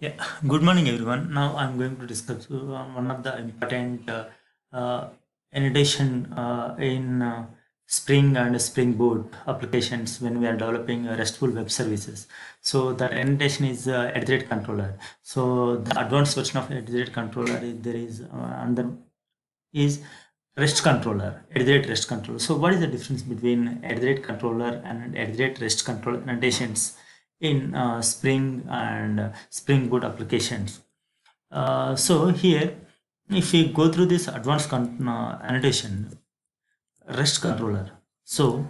Yeah, good morning everyone. Now I'm going to discuss uh, one of the important uh, uh, annotation uh, in uh, Spring and Spring Boot applications when we are developing uh, RESTful web services. So the annotation is uh, at rate controller. So the advanced version of at rate controller is there is under is REST controller, at rate REST controller. So what is the difference between at rate controller and at rate REST controller annotations in uh, Spring and uh, Spring Boot applications? Uh, so here, if we go through this advanced uh, annotation, REST controller. So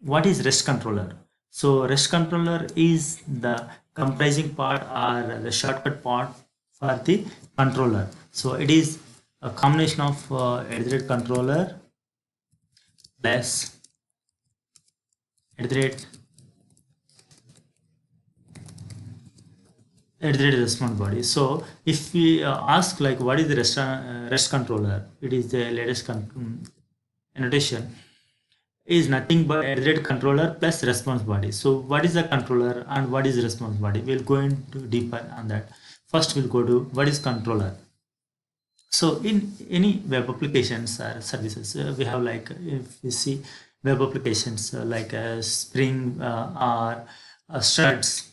what is REST controller? So REST controller is the comprising part or the shortcut part for the controller. So it is a combination of uh, rate controller plus at the rate at the response body. So if we uh, ask like what is the REST, uh, REST controller, it is the latest mm, annotation is nothing but at the controller plus response body. So what is the controller and what is response body? We'll go into deeper on that. First we'll go to what is controller. So in any web applications or services, uh, we have like if you see web applications uh, like uh, Spring uh, or uh, Struts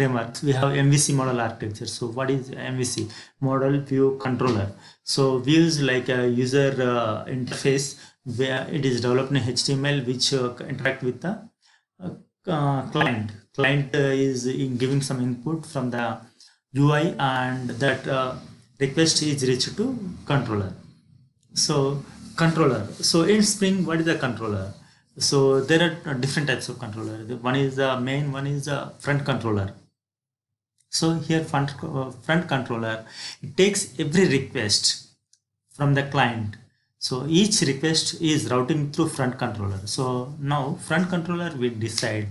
frameworks, we have MVC model architecture. So what is MVC? Model View Controller. So views like a user uh, interface where it is developed in HTML which uh, interact with the uh, uh, client. Client uh, is in giving some input from the UI and that uh, request is reached to controller. So controller. So in Spring, what is the controller? So there are different types of controller. One is the main, one is the front controller. So here front uh, front controller it takes every request from the client. So each request is routing through front controller. So now front controller will decide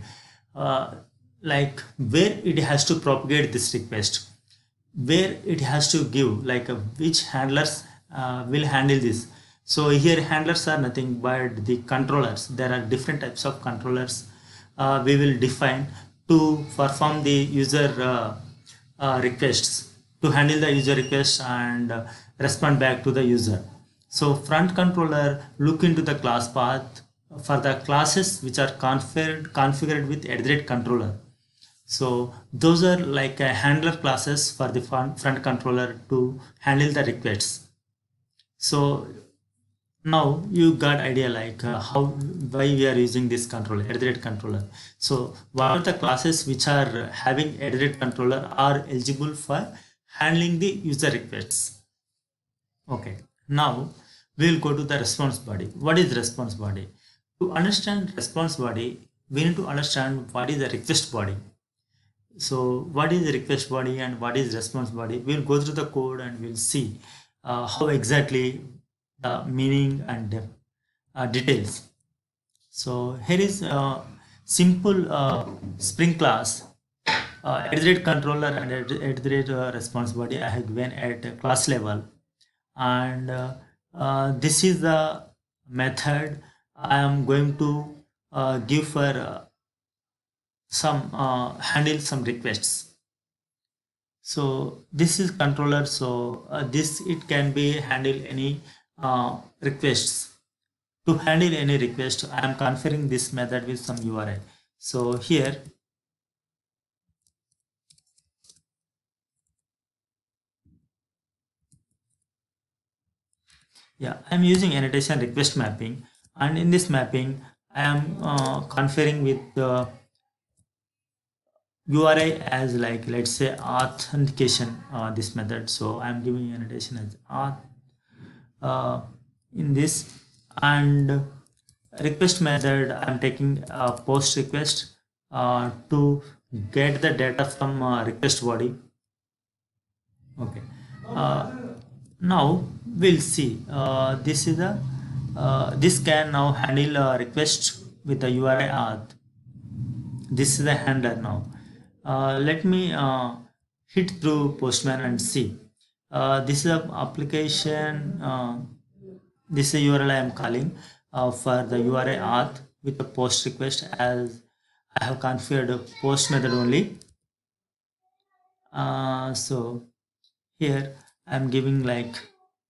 uh, like where it has to propagate this request where it has to give like uh, which handlers uh, will handle this so here handlers are nothing but the controllers there are different types of controllers uh, we will define to perform the user uh, requests to handle the user requests and uh, respond back to the user so front controller look into the class path for the classes which are configured configured with rate controller so those are like a handler classes for the front, front controller to handle the requests. So now you got idea like uh, how why we are using this controller the rate controller. So what are the classes which are having the rate controller are eligible for handling the user requests. Okay. Now we will go to the response body. What is response body? To understand response body, we need to understand what is the request body so what is the request body and what is response body we'll go through the code and we'll see uh, how exactly the meaning and uh, details. So here is a simple uh, spring class. Uh, at controller and at, the rate uh, response body i have given at class level. And uh, uh, this is the method i am going to uh, give for uh, some handle some requests. So this is controller. So this it can be handle any uh, requests. To handle any request i am configuring this method with some uri so here yeah i'm using annotation request mapping. And in this mapping i am uh, configuring with the URI as like let's say authentication uh, this method. So I'm giving annotation as auth uh, in this. And request method I'm taking a post request uh, to get the data from uh, request body. Okay. Uh, now we'll see. Uh, this is a uh, this can now handle a request with the URI auth. This is the handler now. Uh, let me uh, hit through postman and see uh, this is an application uh, this is url i am calling uh, for the uri auth with a post request as i have configured a post method only. Uh, so here i'm giving like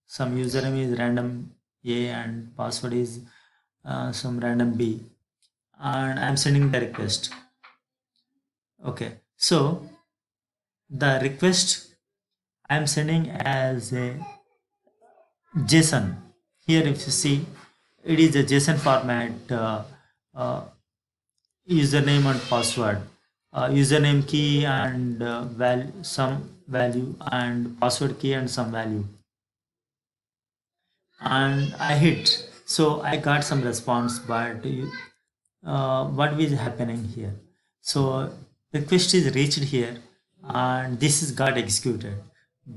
some username is random a and password is uh, some random b. And i'm sending the request. Okay so the request i'm sending as a json. Here if you see it is a json format uh, uh, username and password. Uh, username key and uh, value some value and password key and some value. And i hit. So i got some response but uh, what is happening here? So the request is reached here and this is got executed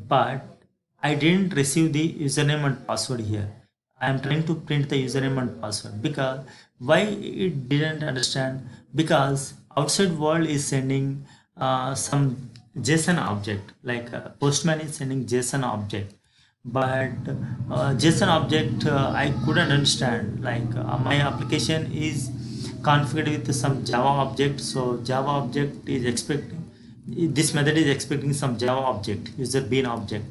but i didn't receive the username and password here. I am trying to print the username and password because why it didn't understand? Because outside world is sending uh, some json object like uh, postman is sending json object. But uh, json object uh, i couldn't understand. Like uh, my application is configured with some java object. So java object is expecting this method is expecting some java object user bean object.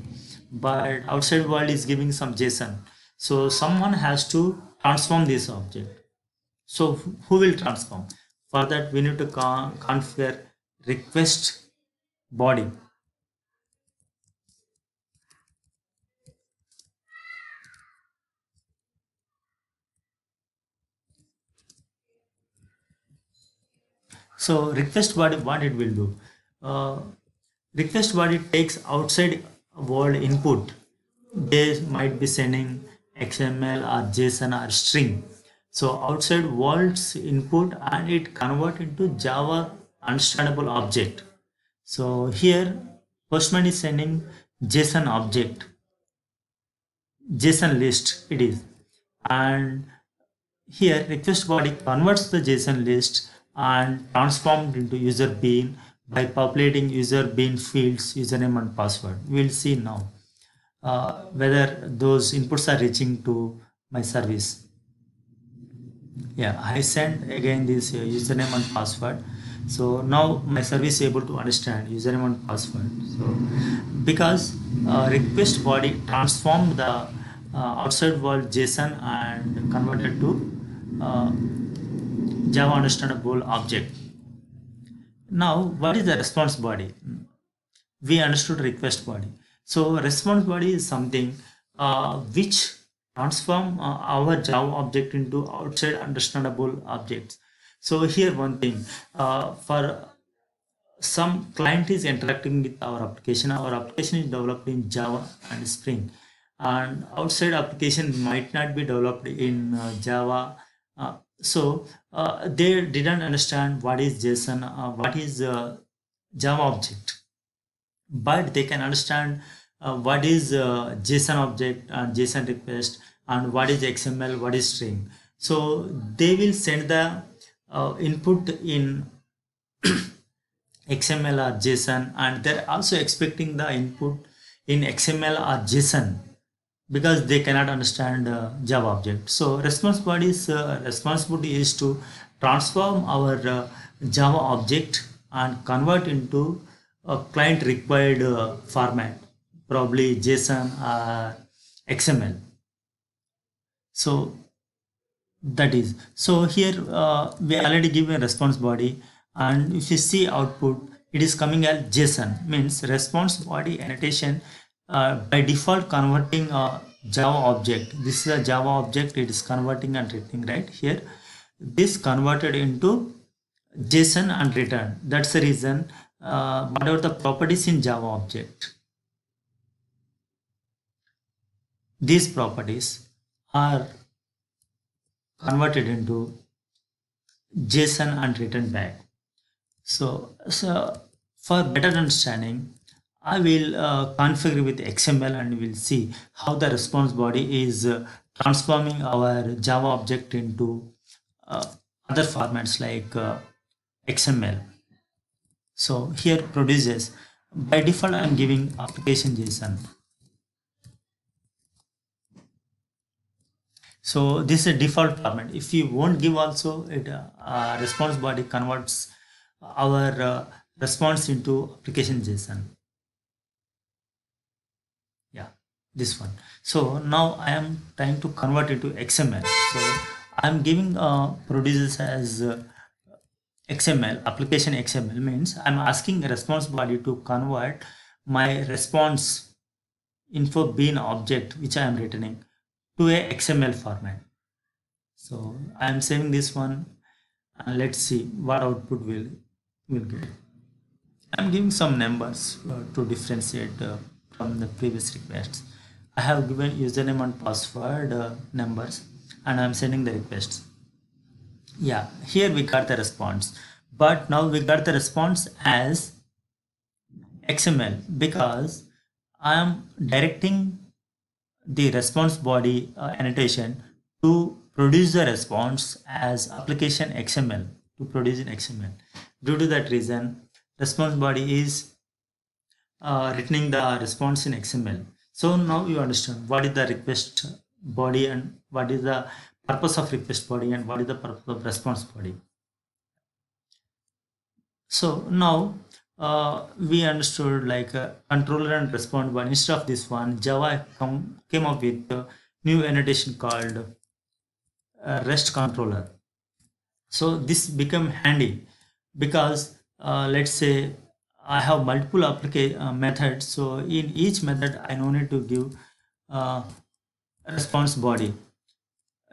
But outside world is giving some json. So someone has to transform this object. So who will transform? For that we need to con configure request body. So request body what it will do uh, request body takes outside world input. They might be sending xml or json or string. So outside world's input and it convert into java understandable object. So here postman is sending json object. Json list it is. And here request body converts the json list and transformed into user bean by populating user bean fields username and password. We will see now uh, whether those inputs are reaching to my service. Yeah i send again this uh, username and password. So now my service is able to understand username and password. So because uh, request body transformed the uh, outside world json and converted to uh, Java understandable object. Now, what is the response body? We understood request body. So response body is something uh, which transform uh, our Java object into outside understandable objects. So here one thing uh, for some client is interacting with our application. Our application is developed in Java and Spring, and outside application might not be developed in uh, Java. So uh, they didn't understand what is json uh, what is uh, java object. But they can understand uh, what is uh, json object and json request and what is xml what is string. So they will send the uh, input in xml or json and they're also expecting the input in xml or json because they cannot understand uh, Java object. So response body's uh, responsibility is to transform our uh, Java object and convert into a client required uh, format, probably JSON or XML. So that is so here uh, we already give a response body and if you see output it is coming as JSON means response body annotation by default converting a Java object. This is a Java object. It is converting and returning right here. This converted into JSON and return. That's the reason uh, whatever the properties in Java object. These properties are converted into JSON and return back. So, so for better understanding, I will uh, configure with XML and we'll see how the response body is uh, transforming our Java object into uh, other formats like uh, XML. So here produces by default I'm giving application JSON. So this is a default format. If you won't give also it uh, response body converts our uh, response into application JSON. This one. So now i am trying to convert it to xml so i'm giving uh, produces as uh, xml application xml means i'm asking a response body to convert my response info bean object which i am returning to a xml format. So i am saving this one and let's see what output will will get. I'm giving some numbers uh, to differentiate uh, from the previous requests I have given username and password uh, numbers and I'm sending the requests. Yeah, here we got the response. But now we got the response as XML because I am directing the response body uh, annotation to produce the response as application XML to produce in XML. Due to that reason, response body is uh, returning the response in XML. So now you understand what is the request body and what is the purpose of request body and what is the purpose of response body. So now uh, we understood like a controller and response body. Instead of this one, Java come, came up with a new annotation called uh, REST controller. So this become handy because uh, let's say I have multiple application uh, methods. So in each method, I no need to give uh, response body.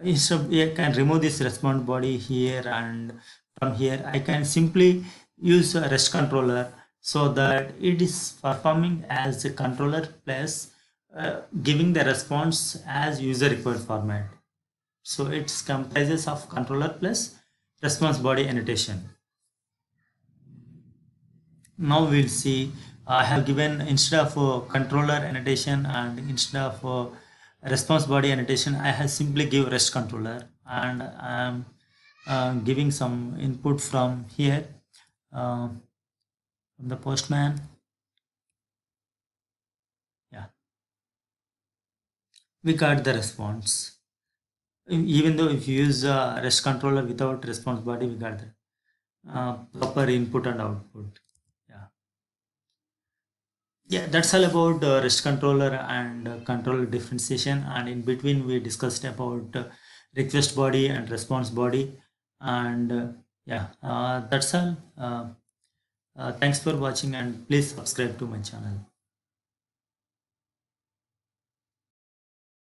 Instead, I can remove this response body here and from here. I can simply use a REST controller so that it is performing as a controller plus uh, giving the response as user required format. So it comprises of controller plus response body annotation now we'll see. I have given instead of uh, controller annotation and instead of uh, response body annotation I have simply give rest controller and I am uh, giving some input from here uh, from the postman. Yeah. We got the response. Even though if you use a rest controller without response body we got the uh, proper input and output yeah that's all about uh, rest controller and uh, controller differentiation. And in between we discussed about uh, request body and response body. And uh, yeah uh, that's all. Uh, thanks for watching and please subscribe to my channel